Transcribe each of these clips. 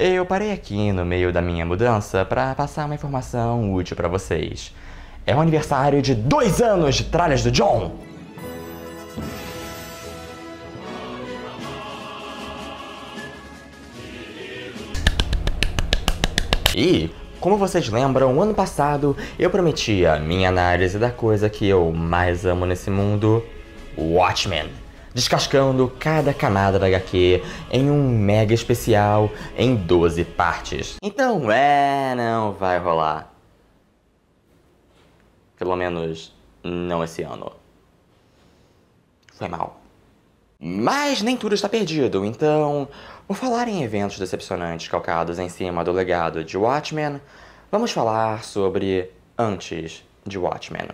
Eu parei aqui no meio da minha mudança para passar uma informação útil para vocês. É o aniversário de dois anos de Tralhas do John! E, como vocês lembram, ano passado eu prometi a minha análise da coisa que eu mais amo nesse mundo, Watchmen. Descascando cada camada da HQ em um mega especial em 12 partes. Então, é, não vai rolar. Pelo menos não esse ano. Foi mal. Mas nem tudo está perdido, então, por falar em eventos decepcionantes calcados em cima do legado de Watchmen, vamos falar sobre antes de Watchmen.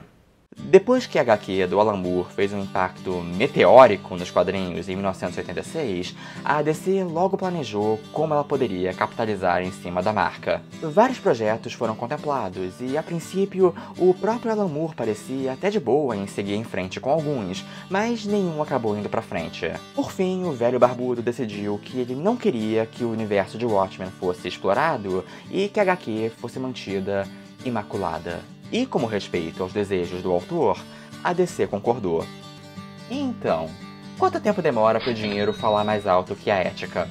Depois que a HQ do Alan Moore fez um impacto meteórico nos quadrinhos em 1986, a DC logo planejou como ela poderia capitalizar em cima da marca. Vários projetos foram contemplados e, a princípio, o próprio Alan Moore parecia até de boa em seguir em frente com alguns, mas nenhum acabou indo pra frente. Por fim, o velho barbudo decidiu que ele não queria que o universo de Watchmen fosse explorado e que a HQ fosse mantida imaculada. E como respeito aos desejos do autor, a DC concordou. Então, quanto tempo demora para o dinheiro falar mais alto que a ética?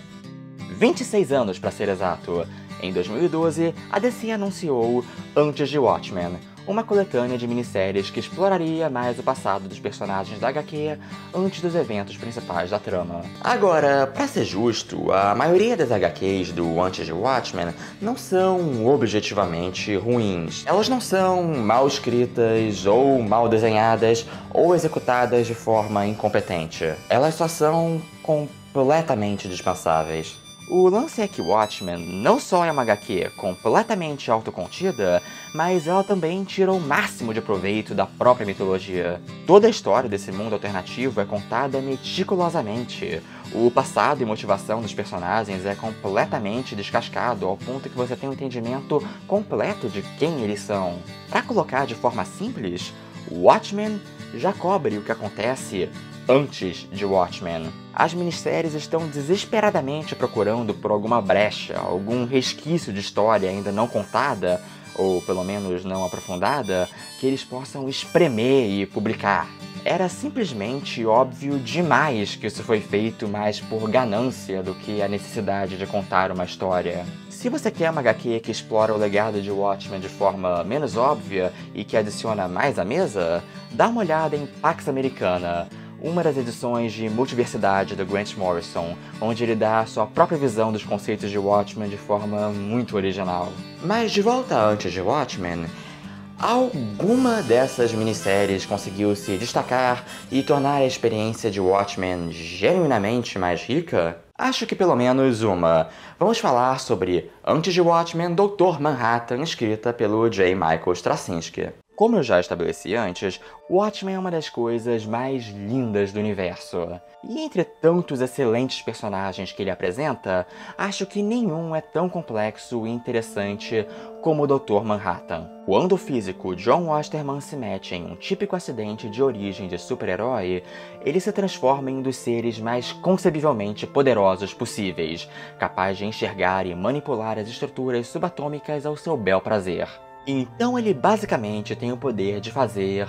26 anos para ser exato. Em 2012, a DC anunciou Antes de Watchmen, uma coletânea de minisséries que exploraria mais o passado dos personagens da HQ antes dos eventos principais da trama. Agora, para ser justo, a maioria das HQs do Antes de Watchmen não são objetivamente ruins. Elas não são mal escritas ou mal desenhadas ou executadas de forma incompetente. Elas só são completamente dispensáveis. O lance é que Watchmen não só é uma HQ completamente autocontida, mas ela também tira o máximo de proveito da própria mitologia. Toda a história desse mundo alternativo é contada meticulosamente. O passado e motivação dos personagens é completamente descascado ao ponto que você tem um entendimento completo de quem eles são. Para colocar de forma simples, Watchmen já cobre o que acontece antes de Watchmen. As minisséries estão desesperadamente procurando por alguma brecha, algum resquício de história ainda não contada, ou pelo menos não aprofundada, que eles possam espremer e publicar. Era simplesmente óbvio demais que isso foi feito mais por ganância do que a necessidade de contar uma história. Se você quer uma HQ que explora o legado de Watchmen de forma menos óbvia e que adiciona mais à mesa, dá uma olhada em Pax Americana, uma das edições de multiversidade do Grant Morrison, onde ele dá sua própria visão dos conceitos de Watchmen de forma muito original. Mas de volta antes de Watchmen, alguma dessas minisséries conseguiu se destacar e tornar a experiência de Watchmen genuinamente mais rica? Acho que pelo menos uma. Vamos falar sobre Antes de Watchmen, Doutor Manhattan, escrita pelo J. Michael Straczynski. Como eu já estabeleci antes, Watchmen é uma das coisas mais lindas do universo. E entre tantos excelentes personagens que ele apresenta, acho que nenhum é tão complexo e interessante como o Dr. Manhattan. Quando o físico John Osterman se mete em um típico acidente de origem de super-herói, ele se transforma em um dos seres mais concebivelmente poderosos possíveis, capaz de enxergar e manipular as estruturas subatômicas ao seu bel prazer. Então ele basicamente tem o poder de fazer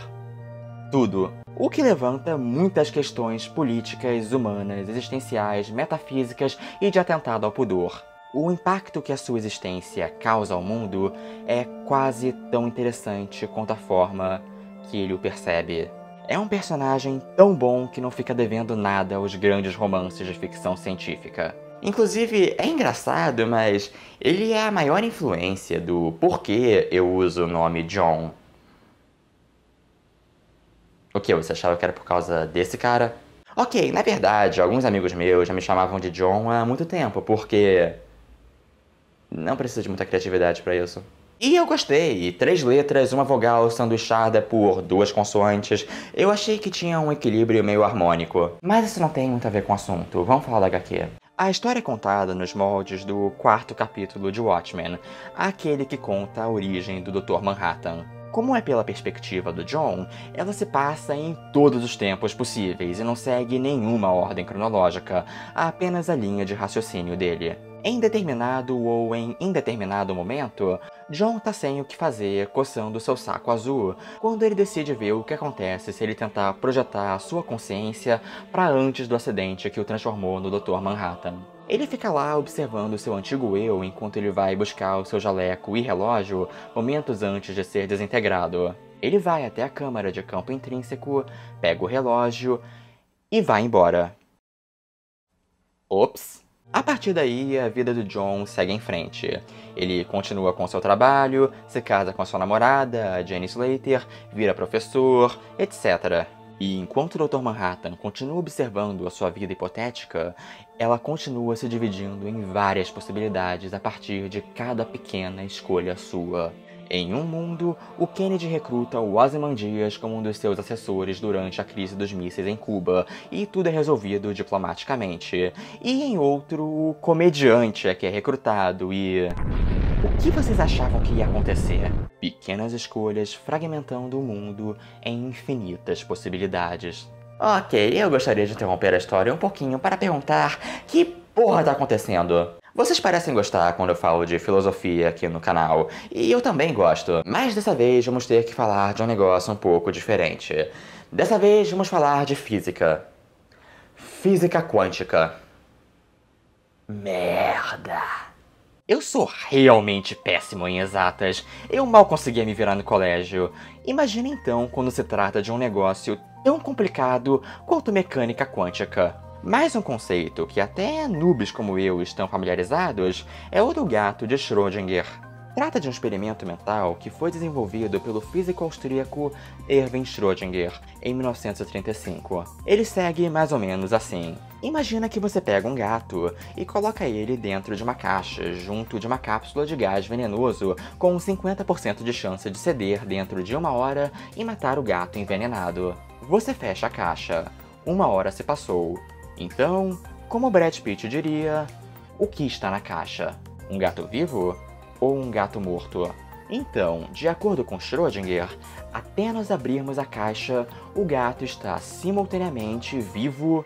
tudo. O que levanta muitas questões políticas, humanas, existenciais, metafísicas e de atentado ao pudor. O impacto que a sua existência causa ao mundo é quase tão interessante quanto a forma que ele o percebe. É um personagem tão bom que não fica devendo nada aos grandes romances de ficção científica. Inclusive, é engraçado, mas ele é a maior influência do porquê eu uso o nome John. O que? Você achava que era por causa desse cara? Ok, na verdade, alguns amigos meus já me chamavam de John há muito tempo, porque. Não precisa de muita criatividade para isso. E eu gostei, três letras, uma vogal sanduichada por duas consoantes, eu achei que tinha um equilíbrio meio harmônico. Mas isso não tem muito a ver com o assunto, vamos falar da HQ. A história é contada nos moldes do quarto capítulo de Watchmen, aquele que conta a origem do Dr. Manhattan. Como é pela perspectiva do John, ela se passa em todos os tempos possíveis e não segue nenhuma ordem cronológica, apenas a linha de raciocínio dele. Em determinado ou em indeterminado momento, John tá sem o que fazer, coçando seu saco azul, quando ele decide ver o que acontece se ele tentar projetar sua consciência para antes do acidente que o transformou no Dr. Manhattan. Ele fica lá observando seu antigo eu enquanto ele vai buscar o seu jaleco e relógio momentos antes de ser desintegrado. Ele vai até a câmara de campo intrínseco, pega o relógio e vai embora. Ops! A partir daí, a vida do John segue em frente. Ele continua com seu trabalho, se casa com sua namorada, Jenny Slater, vira professor, etc. E enquanto o Dr. Manhattan continua observando a sua vida hipotética, ela continua se dividindo em várias possibilidades a partir de cada pequena escolha sua. Em um mundo, o Kennedy recruta o Ozymandias como um dos seus assessores durante a crise dos mísseis em Cuba, e tudo é resolvido diplomaticamente. E em outro, o comediante é que é recrutado e. O que vocês achavam que ia acontecer? Pequenas escolhas fragmentando o mundo em infinitas possibilidades. Ok, eu gostaria de interromper a história um pouquinho para perguntar que porra tá acontecendo? Vocês parecem gostar quando eu falo de filosofia aqui no canal, e eu também gosto, mas dessa vez vamos ter que falar de um negócio um pouco diferente. Dessa vez vamos falar de física. Física quântica. Merda. Eu sou realmente péssimo em exatas. Eu mal conseguia me virar no colégio. Imagina então quando se trata de um negócio tão complicado quanto mecânica quântica. Mais um conceito que até noobs como eu estão familiarizados é o do gato de Schrödinger. Trata de um experimento mental que foi desenvolvido pelo físico austríaco Erwin Schrödinger em 1935. Ele segue mais ou menos assim. Imagina que você pega um gato e coloca ele dentro de uma caixa, junto de uma cápsula de gás venenoso, com 50% de chance de ceder dentro de uma hora e matar o gato envenenado. Você fecha a caixa. Uma hora se passou. Então, como Brad Pitt diria, o que está na caixa? Um gato vivo ou um gato morto? Então, de acordo com Schrödinger, até nós abrirmos a caixa, o gato está simultaneamente vivo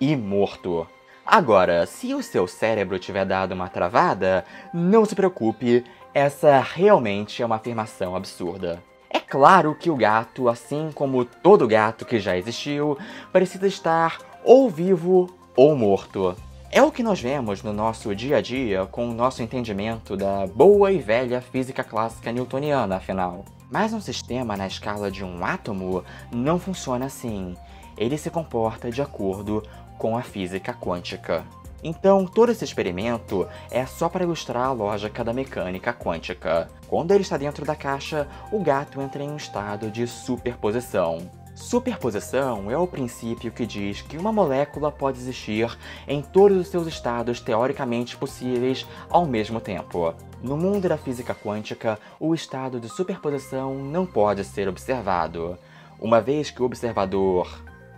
e morto. Agora, se o seu cérebro tiver dado uma travada, não se preocupe, essa realmente é uma afirmação absurda. É claro que o gato, assim como todo gato que já existiu, precisa estar ou vivo ou morto. É o que nós vemos no nosso dia a dia com o nosso entendimento da boa e velha física clássica newtoniana, afinal. Mas um sistema na escala de um átomo não funciona assim. Ele se comporta de acordo com a física quântica. Então, todo esse experimento é só para ilustrar a lógica da mecânica quântica. Quando ele está dentro da caixa, o gato entra em um estado de superposição. Superposição é o princípio que diz que uma molécula pode existir em todos os seus estados teoricamente possíveis ao mesmo tempo. No mundo da física quântica, o estado de superposição não pode ser observado. Uma vez que o observador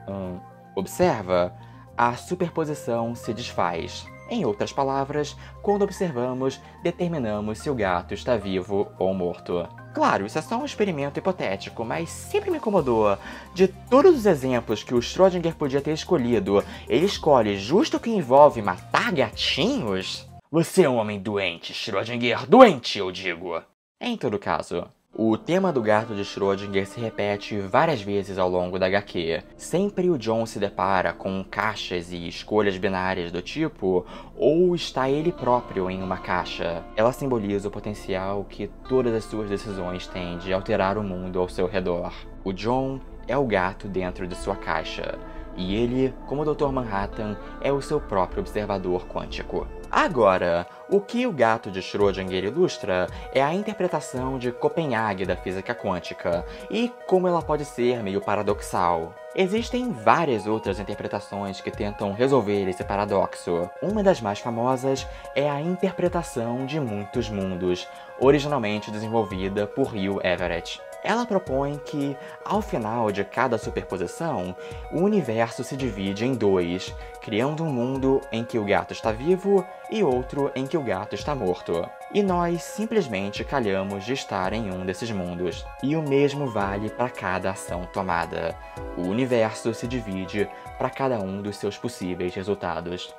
hum, observa, a superposição se desfaz. Em outras palavras, quando observamos, determinamos se o gato está vivo ou morto. Claro, isso é só um experimento hipotético, mas sempre me incomodou. De todos os exemplos que o Schrödinger podia ter escolhido, ele escolhe justo o que envolve matar gatinhos? Você é um homem doente, Schrödinger. Doente, eu digo. Em todo caso, o tema do gato de Schrödinger se repete várias vezes ao longo da HQ. Sempre o John se depara com caixas e escolhas binárias do tipo, ou está ele próprio em uma caixa. Ela simboliza o potencial que todas as suas decisões têm de alterar o mundo ao seu redor. O John é o gato dentro de sua caixa, e ele, como o Dr. Manhattan, é o seu próprio observador quântico. Agora, o que o gato de Schrödinger ilustra é a interpretação de Copenhague da física quântica e como ela pode ser meio paradoxal. Existem várias outras interpretações que tentam resolver esse paradoxo. Uma das mais famosas é a interpretação de muitos mundos, originalmente desenvolvida por Hugh Everett. Ela propõe que, ao final de cada superposição, o universo se divide em dois, criando um mundo em que o gato está vivo e outro em que o gato está morto. E nós simplesmente calhamos de estar em um desses mundos. E o mesmo vale para cada ação tomada. O universo se divide para cada um dos seus possíveis resultados.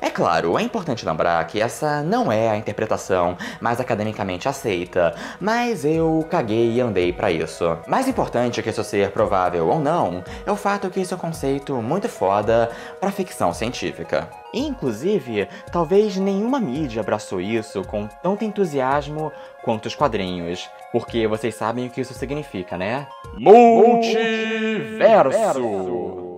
É claro, é importante lembrar que essa não é a interpretação mais academicamente aceita, mas eu caguei e andei para isso. Mais importante que isso ser provável ou não, é o fato que isso é um conceito muito foda para ficção científica. Inclusive, talvez nenhuma mídia abraçou isso com tanto entusiasmo quanto os quadrinhos, porque vocês sabem o que isso significa, né? Multiverso!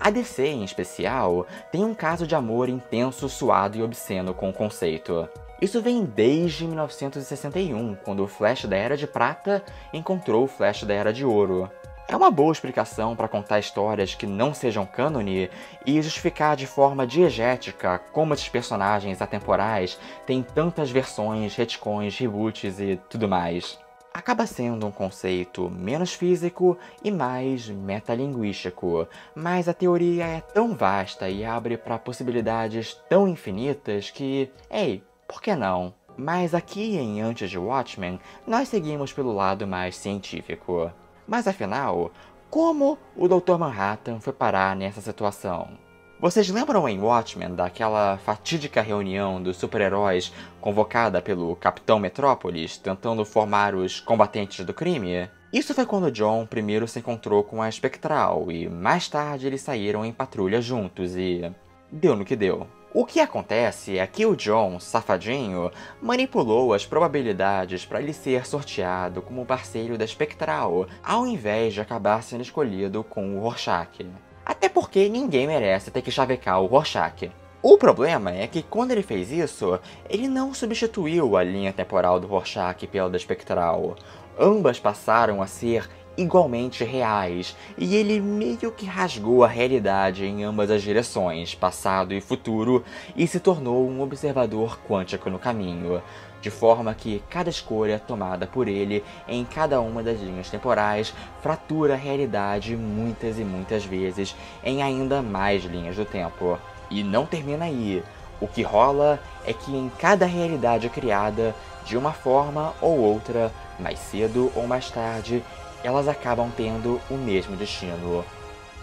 A DC, em especial, tem um caso de amor intenso, suado e obsceno com o conceito. Isso vem desde 1961, quando o Flash da Era de Prata encontrou o Flash da Era de Ouro. É uma boa explicação para contar histórias que não sejam cânone e justificar de forma diegética como esses personagens atemporais têm tantas versões, retcons, reboots e tudo mais acaba sendo um conceito menos físico e mais metalinguístico, mas a teoria é tão vasta e abre para possibilidades tão infinitas que, ei, por que não? Mas aqui em Antes de Watchmen, nós seguimos pelo lado mais científico. Mas afinal, como o Dr. Manhattan foi parar nessa situação? Vocês lembram em Watchmen daquela fatídica reunião dos super-heróis convocada pelo Capitão Metrópolis tentando formar os combatentes do crime? Isso foi quando John primeiro se encontrou com a Espectral e mais tarde eles saíram em patrulha juntos e. deu no que deu. O que acontece é que o John, safadinho, manipulou as probabilidades para ele ser sorteado como parceiro da Espectral, ao invés de acabar sendo escolhido com o Rorschach. Até porque ninguém merece ter que chavecar o Rorschach. O problema é que quando ele fez isso, ele não substituiu a linha temporal do Rorschach pela da Espectral. Ambas passaram a ser igualmente reais, e ele meio que rasgou a realidade em ambas as direções, passado e futuro, e se tornou um observador quântico no caminho, de forma que cada escolha tomada por ele em cada uma das linhas temporais fratura a realidade muitas e muitas vezes em ainda mais linhas do tempo. E não termina aí. O que rola é que em cada realidade criada, de uma forma ou outra, mais cedo ou mais tarde, elas acabam tendo o mesmo destino: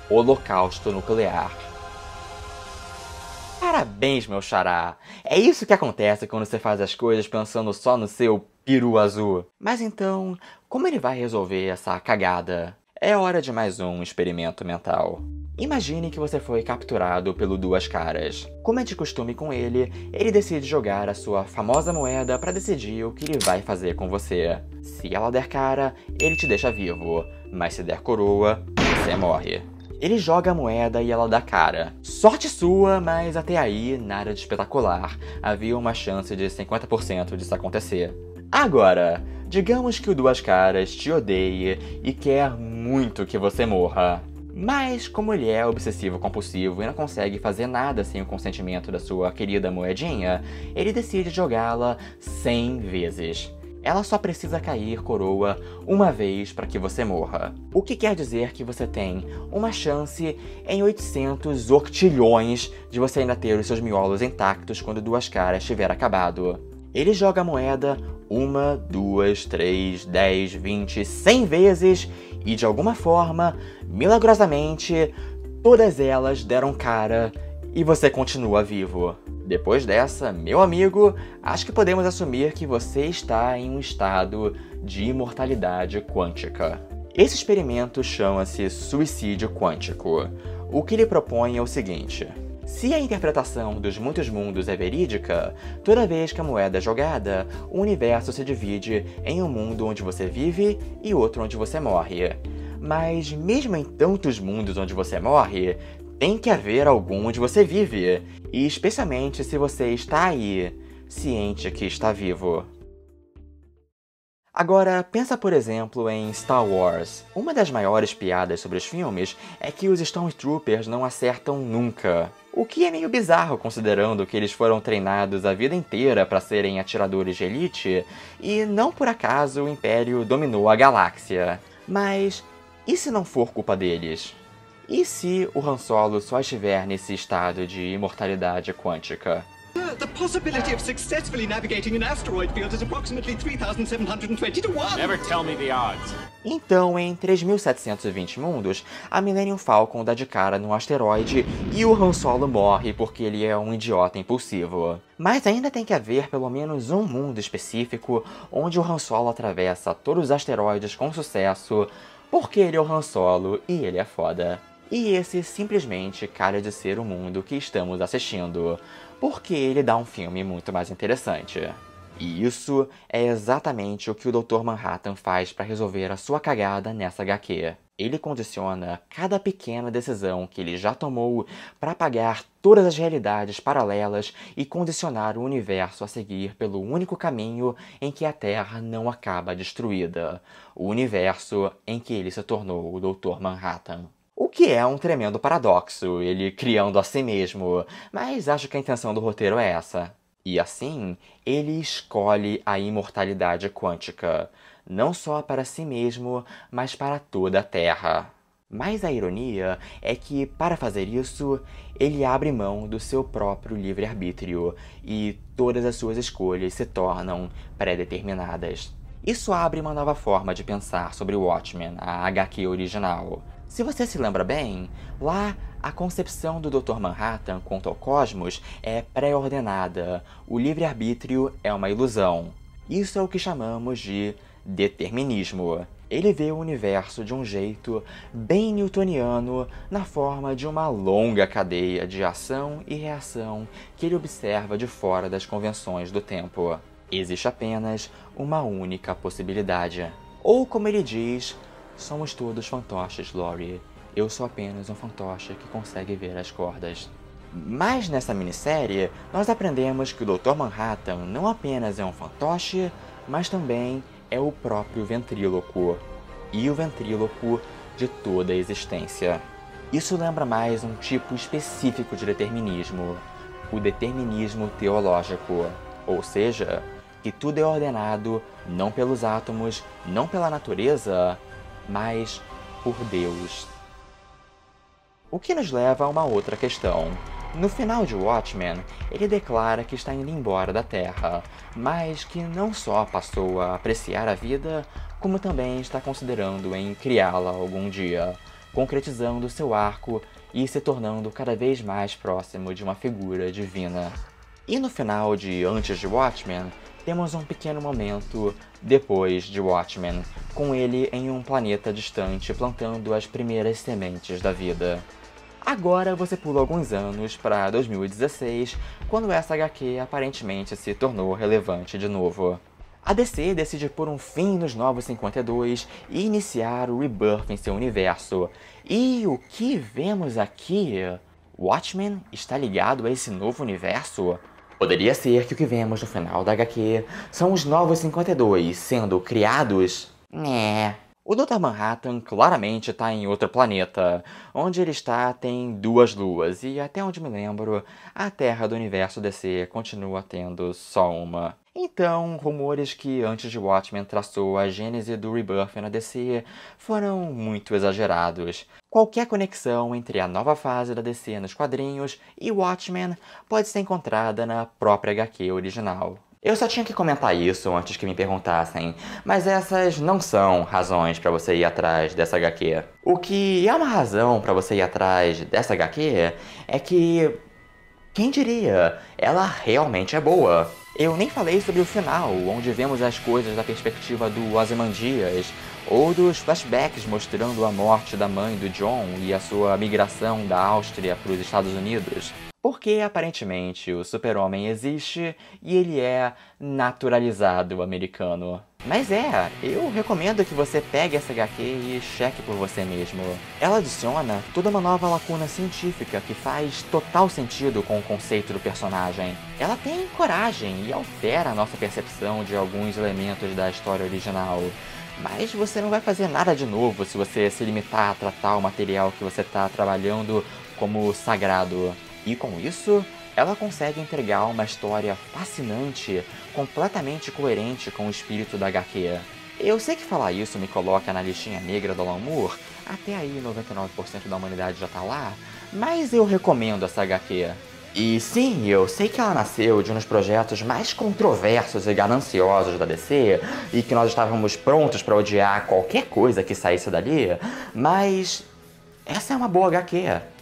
Holocausto nuclear. Parabéns, meu xará! É isso que acontece quando você faz as coisas pensando só no seu peru azul. Mas então, como ele vai resolver essa cagada? É hora de mais um experimento mental. Imagine que você foi capturado pelo Duas Caras. Como é de costume com ele, ele decide jogar a sua famosa moeda para decidir o que ele vai fazer com você. Se ela der cara, ele te deixa vivo, mas se der coroa, você morre. Ele joga a moeda e ela dá cara. Sorte sua, mas até aí nada de espetacular. Havia uma chance de 50% disso acontecer. Agora, digamos que o Duas Caras te odeie e quer muito que você morra. Mas, como ele é obsessivo compulsivo e não consegue fazer nada sem o consentimento da sua querida moedinha, ele decide jogá-la 100 vezes ela só precisa cair coroa uma vez para que você morra. O que quer dizer que você tem uma chance em 800 octilhões de você ainda ter os seus miolos intactos quando duas caras estiver acabado. Ele joga a moeda uma, duas, três, dez, vinte, cem vezes e de alguma forma, milagrosamente, todas elas deram cara e você continua vivo. Depois dessa, meu amigo, acho que podemos assumir que você está em um estado de imortalidade quântica. Esse experimento chama-se suicídio quântico. O que ele propõe é o seguinte: se a interpretação dos muitos mundos é verídica, toda vez que a moeda é jogada, o universo se divide em um mundo onde você vive e outro onde você morre. Mas, mesmo em tantos mundos onde você morre, tem que haver algum onde você vive, e especialmente se você está aí, ciente que está vivo. Agora, pensa por exemplo em Star Wars. Uma das maiores piadas sobre os filmes é que os Stormtroopers não acertam nunca. O que é meio bizarro considerando que eles foram treinados a vida inteira para serem atiradores de elite e não por acaso o Império dominou a galáxia. Mas e se não for culpa deles? E se o Han Solo só estiver nesse estado de imortalidade quântica? The possibility of successfully navigating an asteroid field is approximately 3,720 to 1. Never tell me the odds. Então, em 3.720 mundos, a Millennium Falcon dá de cara num asteroide e o Han Solo morre porque ele é um idiota impulsivo. Mas ainda tem que haver pelo menos um mundo específico onde o Han Solo atravessa todos os asteroides com sucesso, porque ele é o Han Solo e ele é foda. E esse simplesmente calha de ser o mundo que estamos assistindo, porque ele dá um filme muito mais interessante. E isso é exatamente o que o Dr. Manhattan faz para resolver a sua cagada nessa HQ. Ele condiciona cada pequena decisão que ele já tomou para apagar todas as realidades paralelas e condicionar o universo a seguir pelo único caminho em que a Terra não acaba destruída o universo em que ele se tornou o Dr. Manhattan. Que é um tremendo paradoxo, ele criando a si mesmo, mas acho que a intenção do roteiro é essa. E assim, ele escolhe a imortalidade quântica, não só para si mesmo, mas para toda a Terra. Mas a ironia é que, para fazer isso, ele abre mão do seu próprio livre-arbítrio e todas as suas escolhas se tornam pré-determinadas. Isso abre uma nova forma de pensar sobre Watchmen, a HQ original. Se você se lembra bem, lá a concepção do Dr. Manhattan quanto ao cosmos é pré-ordenada. O livre-arbítrio é uma ilusão. Isso é o que chamamos de determinismo. Ele vê o universo de um jeito bem newtoniano, na forma de uma longa cadeia de ação e reação que ele observa de fora das convenções do tempo. Existe apenas uma única possibilidade. Ou, como ele diz, somos todos fantoches, Laurie. Eu sou apenas um fantoche que consegue ver as cordas. Mas nessa minissérie, nós aprendemos que o Dr. Manhattan não apenas é um fantoche, mas também é o próprio ventríloco. E o ventríloco de toda a existência. Isso lembra mais um tipo específico de determinismo, o determinismo teológico, ou seja, que tudo é ordenado não pelos átomos, não pela natureza, mas por Deus. O que nos leva a uma outra questão. No final de Watchmen, ele declara que está indo embora da Terra, mas que não só passou a apreciar a vida, como também está considerando em criá-la algum dia, concretizando seu arco e se tornando cada vez mais próximo de uma figura divina. E no final de Antes de Watchmen, temos um pequeno momento depois de Watchmen, com ele em um planeta distante plantando as primeiras sementes da vida. Agora você pula alguns anos para 2016, quando essa HQ aparentemente se tornou relevante de novo. A DC decide pôr um fim nos Novos 52 e iniciar o Rebirth em seu universo. E o que vemos aqui? Watchmen está ligado a esse novo universo? Poderia ser que o que vemos no final da HQ são os Novos 52 sendo criados? Né. O Dr. Manhattan claramente está em outro planeta. Onde ele está tem duas luas, e até onde me lembro, a Terra do universo DC continua tendo só uma. Então, rumores que antes de Watchmen traçou a gênese do Rebirth na DC foram muito exagerados. Qualquer conexão entre a nova fase da DC nos quadrinhos e Watchmen pode ser encontrada na própria HQ original. Eu só tinha que comentar isso antes que me perguntassem, mas essas não são razões para você ir atrás dessa HQ. O que é uma razão para você ir atrás dessa HQ é que quem diria, ela realmente é boa. Eu nem falei sobre o final, onde vemos as coisas da perspectiva do Ozymandias, ou dos flashbacks mostrando a morte da mãe do John e a sua migração da Áustria para os Estados Unidos. Porque aparentemente o super-homem existe e ele é naturalizado americano. Mas é, eu recomendo que você pegue essa HQ e cheque por você mesmo. Ela adiciona toda uma nova lacuna científica que faz total sentido com o conceito do personagem. Ela tem coragem e altera a nossa percepção de alguns elementos da história original. Mas você não vai fazer nada de novo se você se limitar a tratar o material que você está trabalhando como sagrado. E com isso, ela consegue entregar uma história fascinante, completamente coerente com o espírito da HQ. Eu sei que falar isso me coloca na listinha negra do Alan até aí 99% da humanidade já tá lá, mas eu recomendo essa HQ. E sim, eu sei que ela nasceu de um dos projetos mais controversos e gananciosos da DC e que nós estávamos prontos para odiar qualquer coisa que saísse dali, mas essa é uma boa HQ.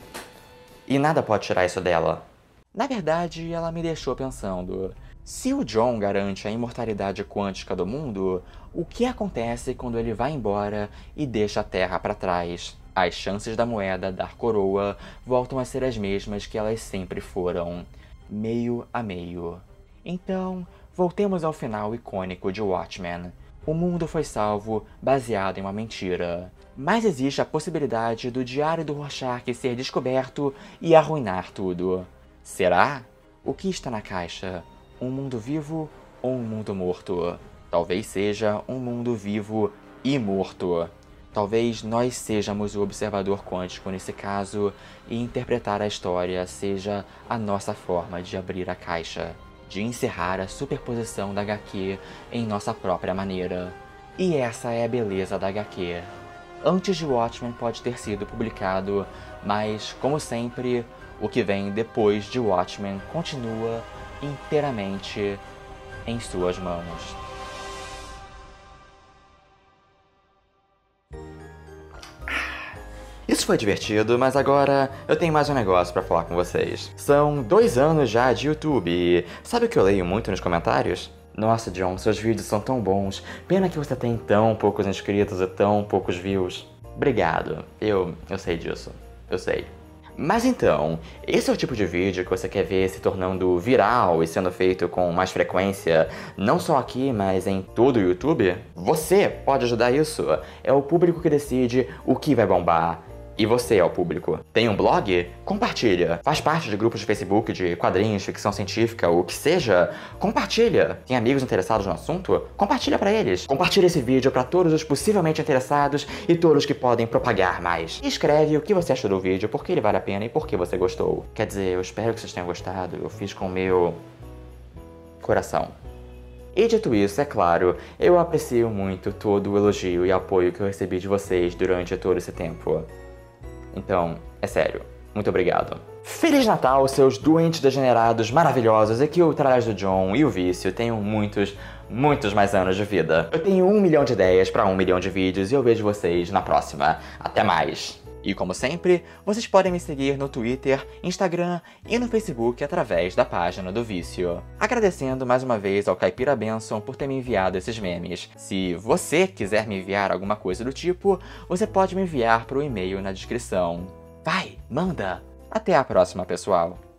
E nada pode tirar isso dela. Na verdade, ela me deixou pensando. Se o John garante a imortalidade quântica do mundo, o que acontece quando ele vai embora e deixa a Terra para trás? as chances da moeda dar coroa voltam a ser as mesmas que elas sempre foram, meio a meio. Então, voltemos ao final icônico de Watchmen. O mundo foi salvo baseado em uma mentira. Mas existe a possibilidade do diário do Rorschach ser descoberto e arruinar tudo. Será? O que está na caixa? Um mundo vivo ou um mundo morto? Talvez seja um mundo vivo e morto. Talvez nós sejamos o observador quântico nesse caso e interpretar a história seja a nossa forma de abrir a caixa, de encerrar a superposição da HQ em nossa própria maneira. E essa é a beleza da HQ. Antes de Watchmen pode ter sido publicado, mas, como sempre, o que vem depois de Watchmen continua inteiramente em suas mãos. Isso foi divertido, mas agora eu tenho mais um negócio para falar com vocês. São dois anos já de YouTube sabe o que eu leio muito nos comentários? Nossa, John, seus vídeos são tão bons. Pena que você tem tão poucos inscritos e tão poucos views. Obrigado. Eu, eu sei disso. Eu sei. Mas então, esse é o tipo de vídeo que você quer ver se tornando viral e sendo feito com mais frequência, não só aqui, mas em todo o YouTube? Você pode ajudar isso. É o público que decide o que vai bombar. E você é o público. Tem um blog? Compartilha. Faz parte de grupos de Facebook de quadrinhos, ficção científica, o que seja? Compartilha. Tem amigos interessados no assunto? Compartilha para eles. Compartilha esse vídeo para todos os possivelmente interessados e todos que podem propagar mais. E escreve o que você achou do vídeo, por que ele vale a pena e por que você gostou. Quer dizer, eu espero que vocês tenham gostado. Eu fiz com o meu coração. E dito isso, é claro, eu aprecio muito todo o elogio e apoio que eu recebi de vocês durante todo esse tempo. Então, é sério, muito obrigado. Feliz Natal, seus doentes degenerados maravilhosos, e que o Trás do John e o Vício tenham muitos, muitos mais anos de vida. Eu tenho um milhão de ideias para um milhão de vídeos e eu vejo vocês na próxima. Até mais! E como sempre, vocês podem me seguir no Twitter, Instagram e no Facebook através da página do Vício. Agradecendo mais uma vez ao Caipira Benson por ter me enviado esses memes. Se você quiser me enviar alguma coisa do tipo, você pode me enviar para o e-mail na descrição. Vai, manda! Até a próxima, pessoal!